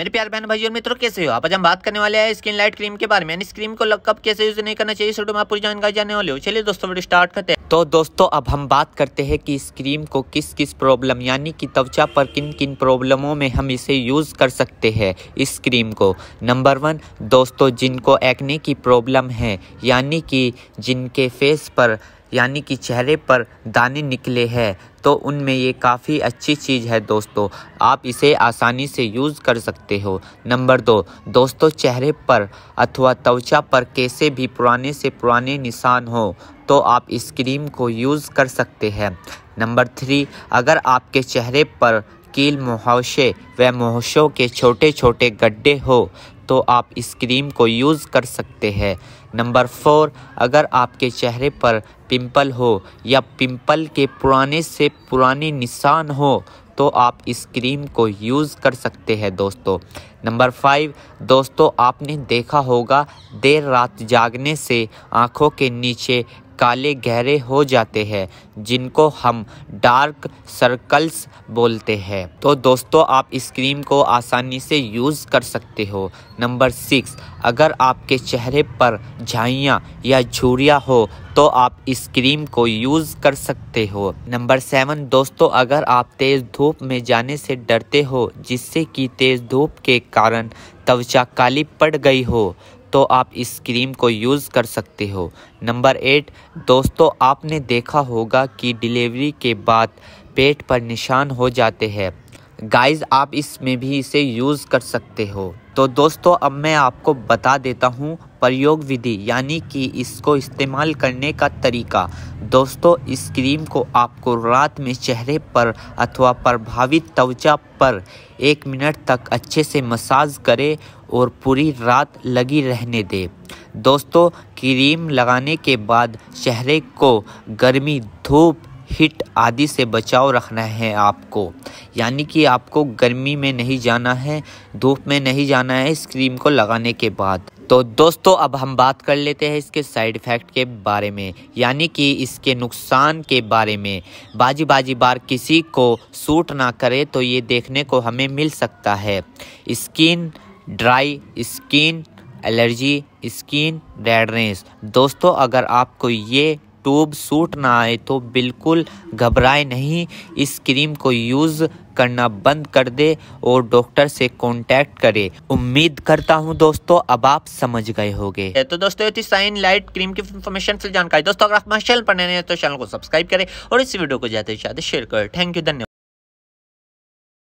मेरे प्यार बहन भाई और मित्रों, कैसे हो? आप आज हम बात करने वाले हैं स्किन लाइट क्रीम के बारे में इस क्रीम को कब कैसे यूज़ नहीं करना चाहिए वीडियो में आप पूरी जानकारी जाने वाले हो। चलिए दोस्तों, वीडियो स्टार्ट करते हैं। तो दोस्तों, अब हम बात करते हैं कि इस क्रीम को किस किस प्रॉब्लम, यानी कि त्वचा पर किन किन प्रॉब्लमों में हम इसे यूज़ कर सकते हैं इस क्रीम को। नंबर वन, दोस्तों, जिनको एक्ने की प्रॉब्लम है, यानी कि जिनके फेस पर यानी कि चेहरे पर दाने निकले हैं। तो उनमें ये काफ़ी अच्छी चीज़ है दोस्तों। आप इसे आसानी से यूज़ कर सकते हो। नंबर दो, दोस्तों, चेहरे पर अथवा त्वचा पर कैसे भी पुराने से पुराने निशान हो तो आप इस क्रीम को यूज़ कर सकते हैं। नंबर थ्री, अगर आपके चेहरे पर कील मुहावशे व मुहशों के छोटे छोटे गड्ढे हो तो आप इस क्रीम को यूज़ कर सकते हैं। नंबर फोर, अगर आपके चेहरे पर पिंपल हो या पिंपल के पुराने से पुराने निशान हो तो आप इस क्रीम को यूज़ कर सकते हैं दोस्तों। नंबर फाइव, दोस्तों, आपने देखा होगा, देर रात जागने से आँखों के नीचे काले गहरे हो जाते हैं, जिनको हम डार्क सर्कल्स बोलते हैं। तो दोस्तों, आप इस क्रीम को आसानी से यूज़ कर सकते हो। नंबर सिक्स, अगर आपके चेहरे पर झाइयाँ या झुरियाँ हो तो आप इस क्रीम को यूज़ कर सकते हो। नंबर सेवन, दोस्तों, अगर आप तेज़ धूप में जाने से डरते हो, जिससे कि तेज़ धूप के कारण त्वचा काली पड़ गई हो तो आप इस क्रीम को यूज़ कर सकते हो। नंबर एट, दोस्तों, आपने देखा होगा कि डिलीवरी के बाद पेट पर निशान हो जाते हैं। गाइस आप इसमें भी इसे यूज़ कर सकते हो। तो दोस्तों, अब मैं आपको बता देता हूँ प्रयोग विधि, यानी कि इसको इस्तेमाल करने का तरीका। दोस्तों, इस क्रीम को आपको रात में चेहरे पर अथवा प्रभावित त्वचा पर एक मिनट तक अच्छे से मसाज करें और पूरी रात लगी रहने दे। दोस्तों क्रीम लगाने के बाद चेहरे को गर्मी, धूप हिट आदि से बचाव रखना है आपको। यानी कि आपको गर्मी में नहीं जाना है, धूप में नहीं जाना है इस क्रीम को लगाने के बाद। तो दोस्तों, अब हम बात कर लेते हैं इसके साइड इफ़ेक्ट के बारे में। यानी कि इसके नुकसान के बारे में। बाजी बाजी बार किसी को सूट ना करे तो ये देखने को हमें मिल सकता है। Skin dry skin allergy skin redness दोस्तों, अगर आपको ये ट्यूब सूट ना आए तो बिल्कुल घबराए नहीं। इस क्रीम को यूज़ करना बंद कर दे और डॉक्टर से कांटेक्ट करे। उम्मीद करता हूँ दोस्तों, अब आप समझ गए होंगे। तो दोस्तों, ये थी साइन लाइट क्रीम की इन्फॉर्मेशन से जानकारी दोस्तों, अगर आप चैनल पर नए हैं तो चैनल को सब्सक्राइब करें और इस वीडियो को ज़्यादा से ज़्यादा शेयर करें। थैंक यू धन्यवाद।